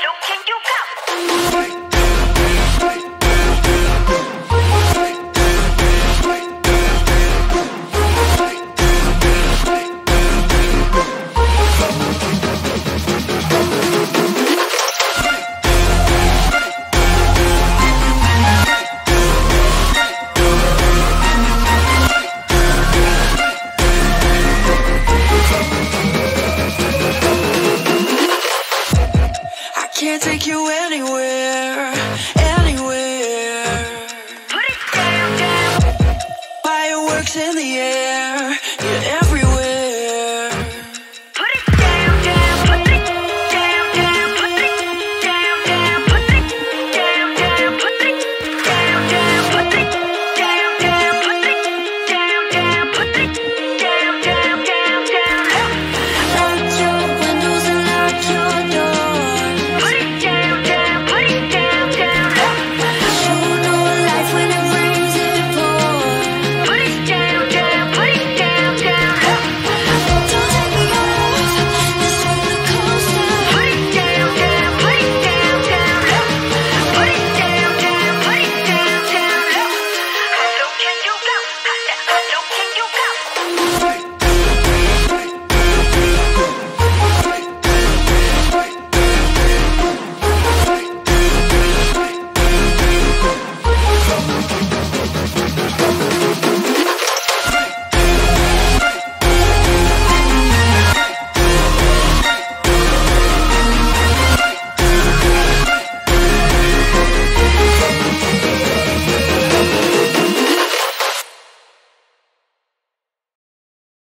looking take you anywhere, anywhere. Put it down, down. Fireworks in the air.